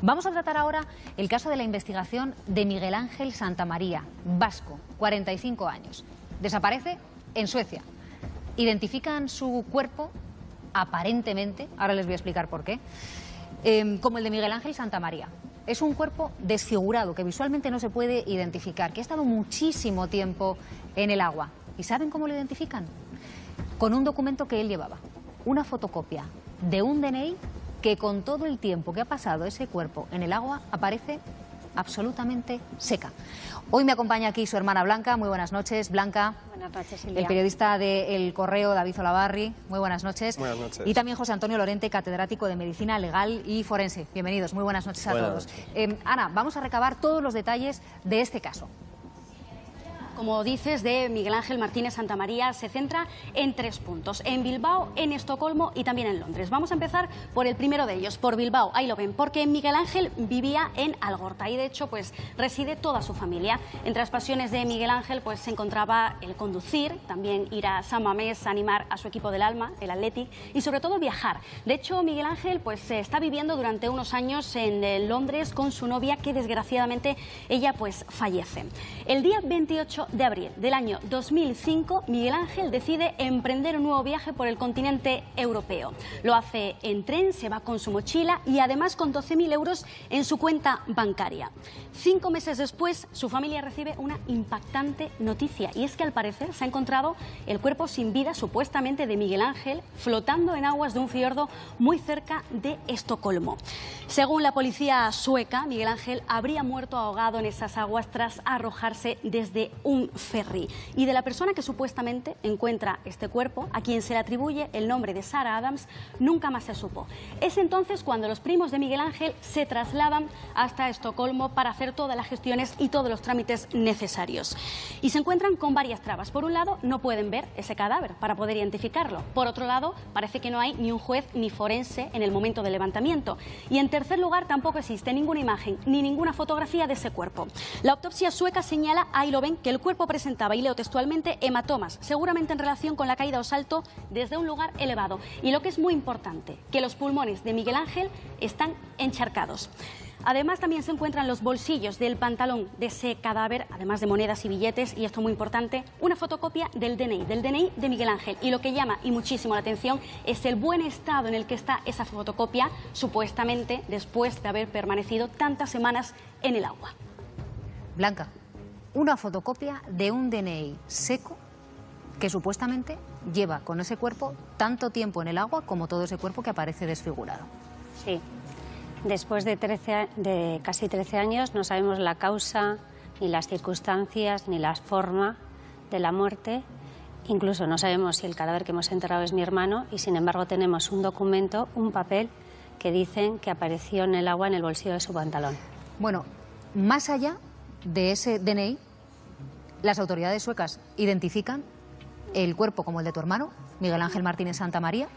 Vamos a tratar ahora el caso de la investigación de Miguel Ángel Santamaría, vasco, 45 años. Desaparece en Suecia. Identifican su cuerpo, aparentemente, ahora les voy a explicar por qué, eh, como el de Miguel Ángel Santamaría. Es un cuerpo desfigurado que visualmente no se puede identificar, que ha estado muchísimo tiempo en el agua. ¿Y saben cómo lo identifican? Con un documento que él llevaba, una fotocopia de un DNI que con todo el tiempo que ha pasado ese cuerpo en el agua aparece absolutamente seca. Hoy me acompaña aquí su hermana Blanca. Muy buenas noches, Blanca. Buenas noches, Silvia. El periodista de El Correo, David Olavarri. Muy buenas noches. Buenas noches. Y también José Antonio Lorente, catedrático de Medicina Legal y Forense. Bienvenidos. Muy buenas noches a Buenas todos. noches. Eh, Ana, vamos a recabar todos los detalles de este caso. Como dices, de Miguel Ángel Martínez Santamaría se centra en tres puntos, en Bilbao, en Estocolmo y también en Londres. Vamos a empezar por el primero de ellos, por Bilbao, ahí lo ven, porque Miguel Ángel vivía en Algorta y de hecho pues reside toda su familia. Entre las pasiones de Miguel Ángel pues se encontraba el conducir, también ir a San Mamés a animar a su equipo del alma, el Athletic, y sobre todo viajar. De hecho, Miguel Ángel pues está viviendo durante unos años en eh, Londres con su novia que desgraciadamente ella pues fallece. El día 28 de abril del año 2005, Miguel Ángel decide emprender un nuevo viaje por el continente europeo. Lo hace en tren, se va con su mochila y además con 12.000 euros en su cuenta bancaria. Cinco meses después, su familia recibe una impactante noticia y es que al parecer se ha encontrado el cuerpo sin vida supuestamente de Miguel Ángel flotando en aguas de un fiordo muy cerca de Estocolmo. Según la policía sueca, Miguel Ángel habría muerto ahogado en esas aguas tras arrojarse desde un ferry. Y de la persona que supuestamente encuentra este cuerpo, a quien se le atribuye el nombre de Sarah Adams, nunca más se supo. Es entonces cuando los primos de Miguel Ángel se trasladan hasta Estocolmo para hacer todas las gestiones y todos los trámites necesarios. Y se encuentran con varias trabas. Por un lado, no pueden ver ese cadáver para poder identificarlo. Por otro lado, parece que no hay ni un juez ni forense en el momento del levantamiento. Y en tercer lugar, tampoco existe ninguna imagen ni ninguna fotografía de ese cuerpo. La autopsia sueca señala, ahí lo ven, que el cuerpo presentaba, y leo textualmente, hematomas, seguramente en relación con la caída o salto desde un lugar elevado. Y lo que es muy importante, que los pulmones de Miguel Ángel están encharcados. Además, también se encuentran los bolsillos del pantalón de ese cadáver, además de monedas y billetes, y esto muy importante, una fotocopia del DNI, del DNI de Miguel Ángel. Y lo que llama y muchísimo la atención es el buen estado en el que está esa fotocopia, supuestamente después de haber permanecido tantas semanas en el agua. Blanca, una fotocopia de un DNI seco que supuestamente lleva con ese cuerpo tanto tiempo en el agua como todo ese cuerpo que aparece desfigurado. Sí. Después de, 13 a- de casi 13 años no sabemos la causa, ni las circunstancias, ni la forma de la muerte. Incluso no sabemos si el cadáver que hemos enterrado es mi hermano y sin embargo tenemos un documento, un papel que dicen que apareció en el agua en el bolsillo de su pantalón. Bueno, más allá de ese DNI, las autoridades suecas identifican el cuerpo como el de tu hermano, Miguel Ángel Martínez Santa María,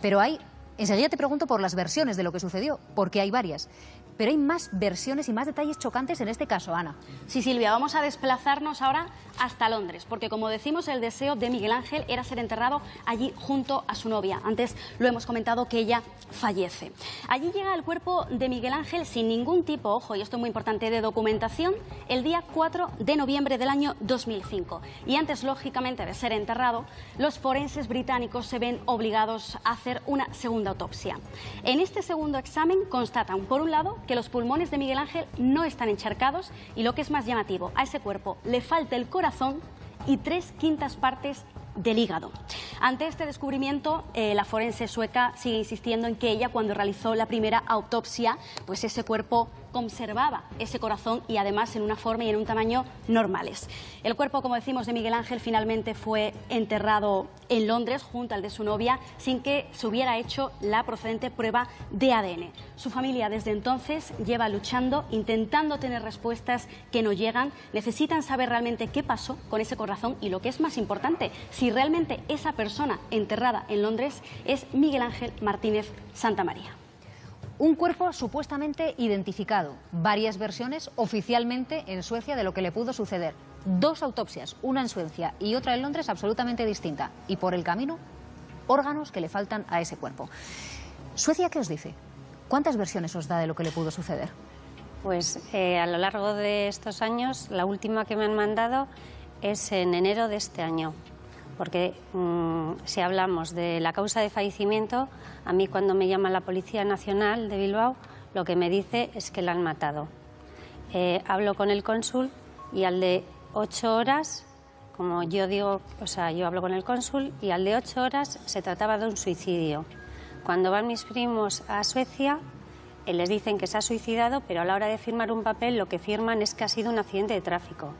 pero hay, enseguida te pregunto por las versiones de lo que sucedió, porque hay varias, pero hay más versiones y más detalles chocantes en este caso, Ana. Sí, Silvia, vamos a desplazarnos ahora hasta Londres, porque como decimos, el deseo de Miguel Ángel era ser enterrado allí junto a su novia. Antes lo hemos comentado que ella fallece. Allí llega el cuerpo de Miguel Ángel sin ningún tipo, ojo, y esto es muy importante, de documentación, el día 4 de noviembre del año 2005. Y antes, lógicamente, de ser enterrado, los forenses británicos se ven obligados a hacer una segunda autopsia. En este segundo examen constatan, por un lado, que los pulmones de Miguel Ángel no están encharcados y lo que es más llamativo, a ese cuerpo le falta el corazón y tres quintas partes del hígado. Ante este descubrimiento, eh, la forense sueca sigue insistiendo en que ella, cuando realizó la primera autopsia, pues ese cuerpo conservaba ese corazón y además en una forma y en un tamaño normales. El cuerpo, como decimos, de Miguel Ángel finalmente fue enterrado en Londres junto al de su novia sin que se hubiera hecho la procedente prueba de ADN. Su familia desde entonces lleva luchando, intentando tener respuestas que no llegan, necesitan saber realmente qué pasó con ese corazón y lo que es más importante, si realmente esa persona enterrada en Londres es Miguel Ángel Martínez Santamaría. Un cuerpo supuestamente identificado, varias versiones oficialmente en Suecia de lo que le pudo suceder. Dos autopsias, una en Suecia y otra en Londres, absolutamente distinta. Y por el camino, órganos que le faltan a ese cuerpo. ¿Suecia qué os dice? ¿Cuántas versiones os da de lo que le pudo suceder? Pues eh, a lo largo de estos años, la última que me han mandado es en enero de este año. Porque mm, si hablamos de la causa de fallecimiento, a mí cuando me llama la Policía Nacional de Bilbao, lo que me dice es que la han matado. Eh, hablo con el cónsul y al de ocho horas, como yo digo, o sea, yo hablo con el cónsul y al de ocho horas se trataba de un suicidio. Cuando van mis primos a Suecia, eh, les dicen que se ha suicidado, pero a la hora de firmar un papel lo que firman es que ha sido un accidente de tráfico.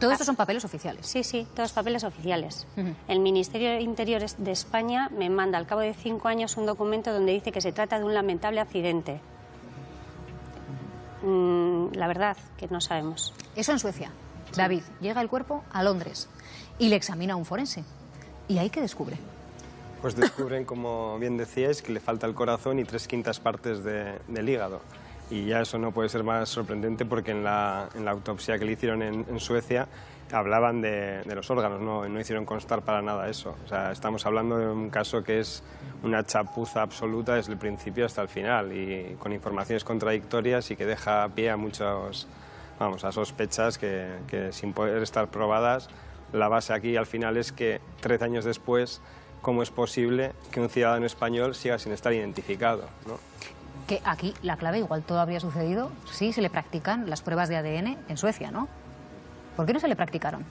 Todos estos son papeles oficiales. Sí, sí, todos papeles oficiales. El Ministerio de Interior de España me manda al cabo de cinco años un documento donde dice que se trata de un lamentable accidente. Mm, la verdad que no sabemos. Eso en Suecia. David llega el cuerpo a Londres y le examina a un forense. ¿Y ahí qué descubre? Pues descubren, como bien decíais, que le falta el corazón y tres quintas partes del hígado. Y ya eso no puede ser más sorprendente porque en la, autopsia que le hicieron en, Suecia hablaban de, los órganos, no, no, hicieron constar para nada eso. O sea, estamos hablando de un caso que es una chapuza absoluta desde el principio hasta el final y con informaciones contradictorias y que deja pie a muchos, vamos, a sospechas que, que sin poder estar probadas, la base aquí al final es que 13 años después cómo es posible que un ciudadano español siga sin estar identificado. ¿no? Que aquí la clave, igual todo habría sucedido si se le practican las pruebas de ADN en Suecia, ¿no? ¿Por qué no se le practicaron?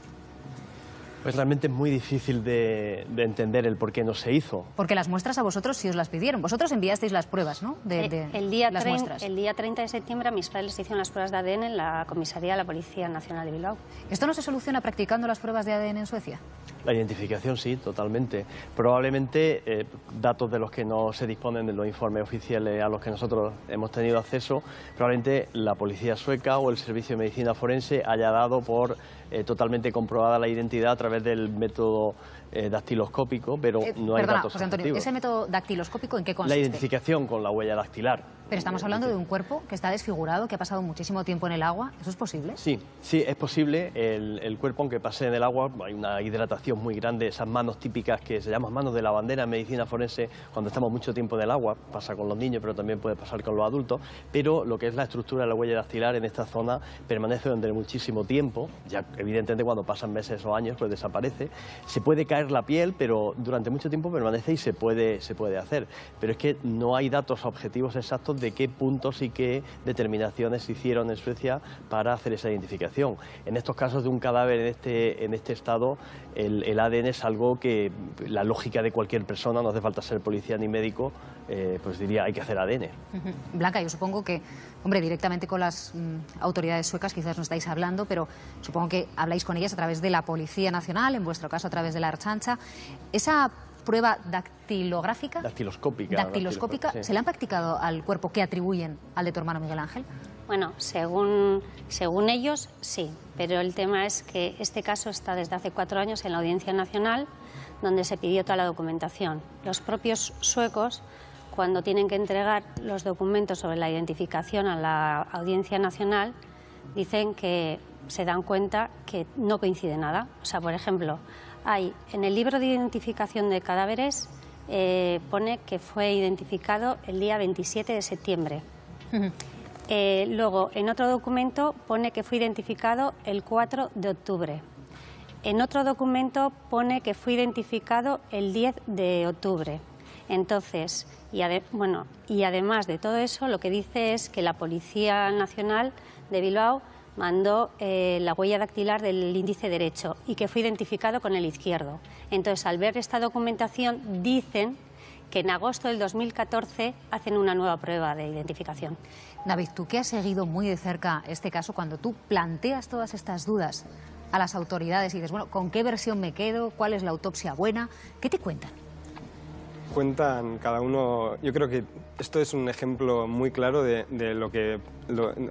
Pues realmente es muy difícil de, entender el por qué no se hizo. Porque las muestras a vosotros sí os las pidieron. Vosotros enviasteis las pruebas, ¿no? De, eh, el, día las muestras. El día 30 de septiembre a mis padres les hicieron las pruebas de ADN en la comisaría de la Policía Nacional de Bilbao. ¿Esto no se soluciona practicando las pruebas de ADN en Suecia? La identificación sí, totalmente. Probablemente eh, datos de los que no se disponen de los informes oficiales a los que nosotros hemos tenido acceso, probablemente la policía sueca o el Servicio de Medicina Forense haya dado por eh, totalmente comprobada la identidad a través del método eh, dactiloscópico, pero eh, no hay datos José Antonio, ¿ese método dactiloscópico en qué consiste? La identificación con la huella dactilar. Pero estamos hablando de un cuerpo que está desfigurado, que ha pasado muchísimo tiempo en el agua. ¿Eso es posible? Sí, sí, es posible. El, cuerpo, aunque pase en el agua, hay una hidratación muy grande, esas manos típicas que se llaman manos de la bandera en medicina forense, cuando estamos mucho tiempo en el agua, pasa con los niños, pero también puede pasar con los adultos, pero lo que es la estructura de la huella dactilar en esta zona permanece durante muchísimo tiempo, ya evidentemente cuando pasan meses o años pues desaparece. Se puede caer la piel, pero durante mucho tiempo permanece y se puede, se puede hacer. Pero es que no hay datos objetivos exactos de qué puntos y qué determinaciones se hicieron en Suecia para hacer esa identificación. En estos casos de un cadáver en este, en este estado, el, ADN es algo que la lógica de cualquier persona, no hace falta ser policía ni médico, eh, pues diría hay que hacer ADN. Blanca, yo supongo que, hombre, directamente con las mm, autoridades suecas quizás no estáis hablando, pero supongo que habláis con ellas a través de la Policía Nacional, en vuestro caso a través de la Archancha. Esa prueba dactilográfica... Dactiloscópica. Dactiloscópica, ¿se le han practicado al cuerpo que atribuyen al de tu hermano Miguel Ángel? Bueno, según, según ellos, sí, pero el tema es que este caso está desde hace cuatro años en la Audiencia Nacional, donde se pidió toda la documentación. Los propios suecos cuando tienen que entregar los documentos sobre la identificación a la Audiencia Nacional, dicen que se dan cuenta que no coincide nada. O sea, por ejemplo, hay en el libro de identificación de cadáveres eh, pone que fue identificado el día 27 de septiembre. Eh, luego, en otro documento pone que fue identificado el 4 de octubre. En otro documento pone que fue identificado el 10 de octubre. Entonces, y, bueno, y además de todo eso, lo que dice es que la Policía Nacional de Bilbao mandó eh, la huella dactilar del índice derecho y que fue identificado con el izquierdo. Entonces, al ver esta documentación, dicen que en agosto del 2014 hacen una nueva prueba de identificación. David, tú que has seguido muy de cerca este caso, cuando tú planteas todas estas dudas a las autoridades y dices, bueno, ¿con qué versión me quedo? ¿Cuál es la autopsia buena? ¿Qué te cuentan? Cuentan cada uno, yo creo que esto es un ejemplo muy claro de, lo, que,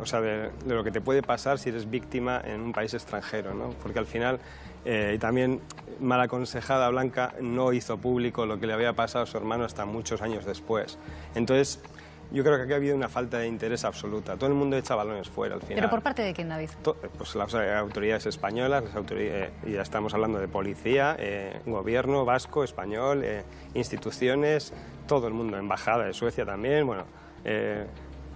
o sea, de, lo que te puede pasar si eres víctima en un país extranjero, ¿no? porque al final, eh, y también mal aconsejada Blanca no hizo público lo que le había pasado a su hermano hasta muchos años después. Entonces, yo creo que aquí ha habido una falta de interés absoluta. Todo el mundo echa balones fuera al final. ¿Pero por parte de quién, David? Pues las autoridades españolas, las autoridades, y ya estamos hablando de policía, eh, gobierno vasco, español, eh, instituciones, todo el mundo, embajada de Suecia también, bueno, eh,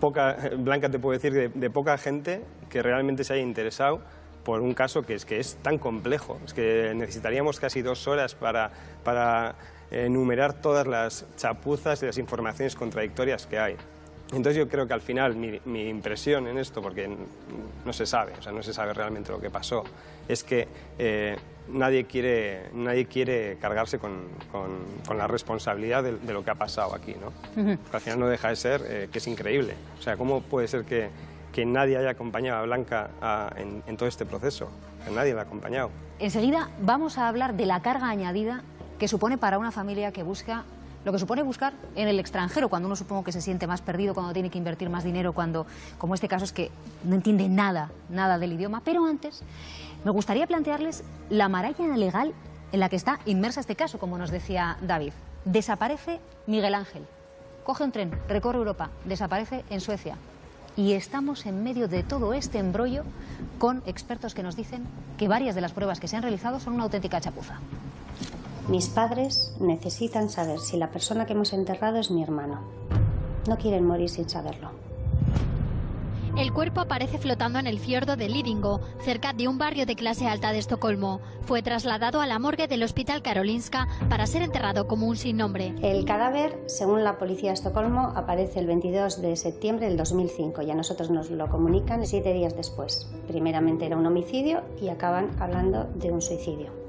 poca, Blanca te puedo decir de, de poca gente que realmente se haya interesado por un caso que es, que es tan complejo. Es que necesitaríamos casi dos horas para, para enumerar todas las chapuzas y las informaciones contradictorias que hay. Entonces yo creo que al final mi, mi, impresión en esto, porque no se sabe, o sea, no se sabe realmente lo que pasó, es que eh, nadie, quiere, nadie quiere cargarse con, con, con la responsabilidad de, de, lo que ha pasado aquí, ¿no? Uh -huh. Al final no deja de ser eh, que es increíble. O sea, ¿cómo puede ser que, que nadie haya acompañado a Blanca a, en, en todo este proceso? Que nadie la ha acompañado. Enseguida vamos a hablar de la carga añadida que supone para una familia que busca lo que supone buscar en el extranjero, cuando uno supongo que se siente más perdido, cuando tiene que invertir más dinero, cuando, como este caso, es que no entiende nada, nada del idioma. Pero antes, me gustaría plantearles la maraña legal en la que está inmersa este caso, como nos decía David. Desaparece Miguel Ángel, coge un tren, recorre Europa, desaparece en Suecia. Y estamos en medio de todo este embrollo con expertos que nos dicen que varias de las pruebas que se han realizado son una auténtica chapuza. Mis padres necesitan saber si la persona que hemos enterrado es mi hermano. No quieren morir sin saberlo. El cuerpo aparece flotando en el fiordo de Lidingö, cerca de un barrio de clase alta de Estocolmo. Fue trasladado a la morgue del Hospital Karolinska para ser enterrado como un sin nombre. El cadáver, según la policía de Estocolmo, aparece el 22 de septiembre del 2005 y a nosotros nos lo comunican siete días después. Primeramente era un homicidio y acaban hablando de un suicidio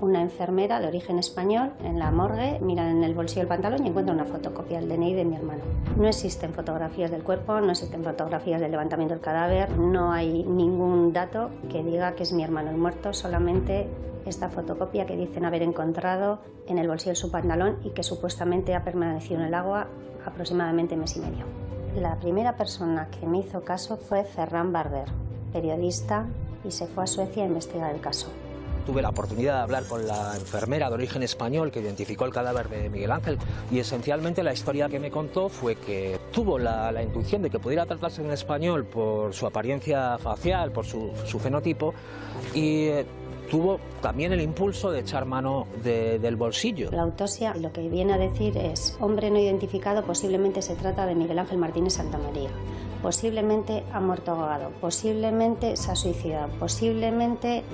una enfermera de origen español en la morgue, miran en el bolsillo del pantalón y encuentran una fotocopia del DNI de mi hermano. No existen fotografías del cuerpo, no existen fotografías del levantamiento del cadáver, no hay ningún dato que diga que es mi hermano el muerto, solamente esta fotocopia que dicen haber encontrado en el bolsillo de su pantalón y que supuestamente ha permanecido en el agua aproximadamente mes y medio. La primera persona que me hizo caso fue Ferran Barber, periodista, y se fue a Suecia a investigar el caso tuve la oportunidad de hablar con la enfermera de origen español que identificó el cadáver de Miguel Ángel y esencialmente la historia que me contó fue que tuvo la, la intuición de que pudiera tratarse en español por su apariencia facial, por su, su fenotipo y eh, tuvo también el impulso de echar mano de, del bolsillo. La autopsia lo que viene a decir es hombre no identificado, posiblemente se trata de Miguel Ángel Martínez Santamaría. Posiblemente ha muerto ahogado, posiblemente se ha suicidado, posiblemente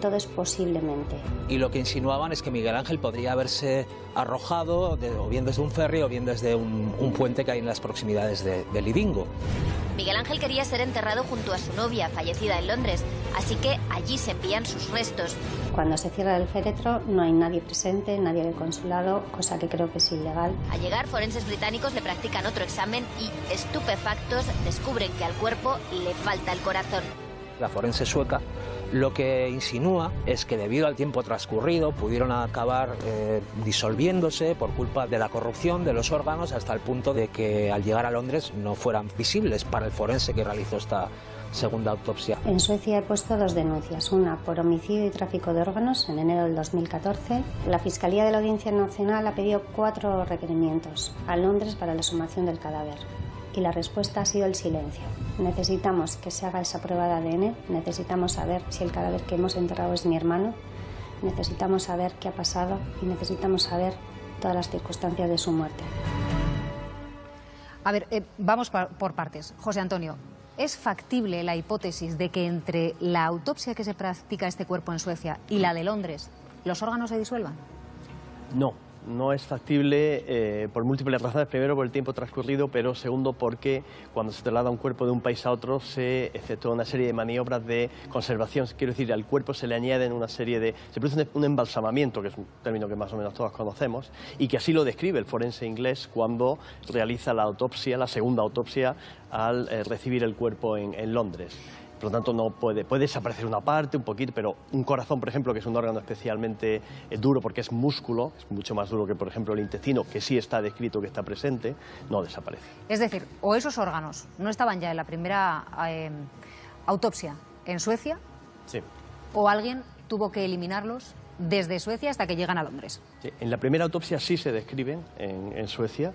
todo es posiblemente. Y lo que insinuaban es que Miguel Ángel podría haberse arrojado de, o bien desde un ferry o bien desde un, un, puente que hay en las proximidades de, de Lidingo. Miguel Ángel quería ser enterrado junto a su novia, fallecida en Londres, así que allí se envían sus restos. Cuando se cierra el féretro no hay nadie presente, nadie del consulado, cosa que creo que es ilegal. Al llegar, forenses británicos le practican otro examen y, estupefactos, descubren que al cuerpo le falta el corazón. La forense sueca lo que insinúa es que debido al tiempo transcurrido pudieron acabar eh, disolviéndose por culpa de la corrupción de los órganos hasta el punto de que al llegar a Londres no fueran visibles para el forense que realizó esta segunda autopsia. En Suecia he puesto dos denuncias, una por homicidio y tráfico de órganos en enero del 2014. La Fiscalía de la Audiencia Nacional ha pedido cuatro requerimientos a Londres para la sumación del cadáver y la respuesta ha sido el silencio. Necesitamos que se haga esa prueba de ADN, necesitamos saber si el cadáver que hemos enterrado es mi hermano, necesitamos saber qué ha pasado y necesitamos saber todas las circunstancias de su muerte. A ver, eh, vamos por partes. José Antonio, ¿es factible la hipótesis de que entre la autopsia que se practica este cuerpo en Suecia y la de Londres, los órganos se disuelvan? No, no es factible eh, por múltiples razones. Primero, por el tiempo transcurrido, pero segundo, porque cuando se traslada un cuerpo de un país a otro se efectúa una serie de maniobras de conservación. Quiero decir, al cuerpo se le añaden una serie de... Se produce un embalsamamiento, que es un término que más o menos todos conocemos, y que así lo describe el forense inglés cuando realiza la autopsia, la segunda autopsia, al eh, recibir el cuerpo en, en Londres por lo tanto no puede, puede desaparecer una parte, un poquito, pero un corazón, por ejemplo, que es un órgano especialmente eh, duro porque es músculo, es mucho más duro que, por ejemplo, el intestino, que sí está descrito que está presente, no desaparece. Es decir, o esos órganos no estaban ya en la primera eh, autopsia en Suecia, sí. o alguien tuvo que eliminarlos desde Suecia hasta que llegan a Londres. Sí, en la primera autopsia sí se describen en, en Suecia,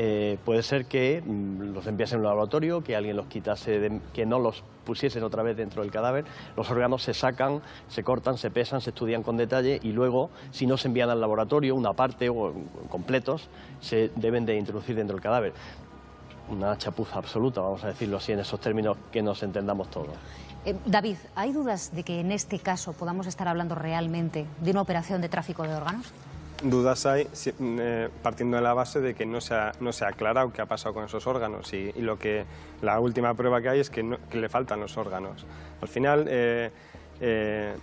eh, puede ser que mm, los enviasen a un laboratorio, que alguien los quitase, de, que no los pusiesen otra vez dentro del cadáver. Los órganos se sacan, se cortan, se pesan, se estudian con detalle y luego, si no se envían al laboratorio, una parte o completos, se deben de introducir dentro del cadáver. una chapuza absoluta, vamos a decirlo así, en esos términos que nos entendamos todos. Eh, David, ¿hay dudas de que en este caso podamos estar hablando realmente de una operación de tráfico de órganos? Dudas hay si- eh, partiendo de la base de que no se ha, no se ha aclarado qué ha pasado con esos órganos y, y lo que la última prueba que hay es que, no- que le faltan los órganos. Al final eh, eh,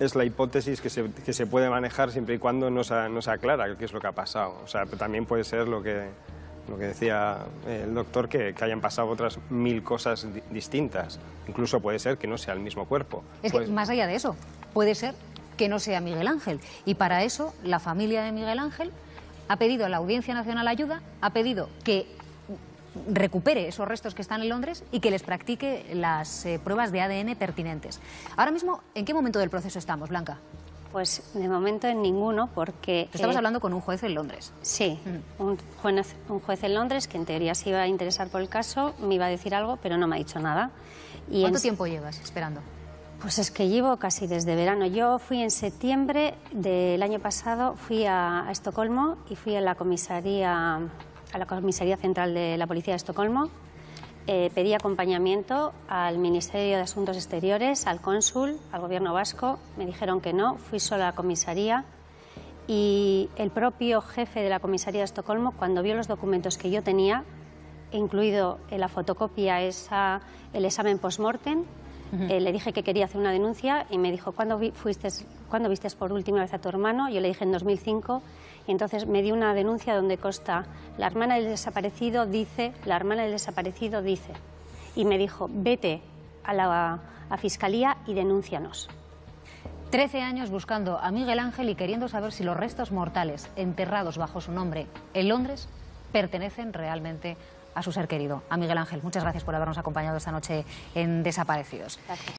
es la hipótesis que se, que se puede manejar siempre y cuando no se, no se aclara qué es lo que ha pasado. O sea, también puede ser lo que, lo que decía eh, el doctor, que, que hayan pasado otras mil cosas di- distintas. Incluso puede ser que no sea el mismo cuerpo. Es Pues- que más allá de eso, puede ser que no sea Miguel Ángel. Y para eso, la familia de Miguel Ángel ha pedido a la Audiencia Nacional ayuda, ha pedido que recupere esos restos que están en Londres y que les practique las eh, pruebas de ADN pertinentes. Ahora mismo, ¿en qué momento del proceso estamos, Blanca? Pues de momento en ninguno, porque... Te estabas eh, hablando con un juez en Londres. Sí, Mm. un, juez, un juez en Londres que en teoría se iba a interesar por el caso, me iba a decir algo, pero no me ha dicho nada. Y ¿Cuánto en- tiempo llevas esperando? Pues es que llevo casi desde verano. Yo fui en septiembre del año pasado, fui a, Estocolmo y fui a la comisaría, a la comisaría central de la policía de Estocolmo. Eh, pedí acompañamiento al Ministerio de Asuntos Exteriores, al cónsul, al gobierno vasco. Me dijeron que no, fui sola a la comisaría y el propio jefe de la comisaría de Estocolmo, cuando vio los documentos que yo tenía, incluido en la fotocopia esa, el examen post-mortem, eh, le dije que quería hacer una denuncia y me dijo, ¿cuándo, vi- fuiste, ¿cuándo viste por última vez a tu hermano? Yo le dije en 2005 y entonces me dio una denuncia donde consta, la hermana del desaparecido dice, la hermana del desaparecido dice. Y me dijo, vete a la a Fiscalía y denúncianos. Trece años buscando a Miguel Ángel y queriendo saber si los restos mortales enterrados bajo su nombre en Londres pertenecen realmente a su ser querido, a Miguel Ángel. Muchas gracias por habernos acompañado esta noche en Desaparecidos. Gracias.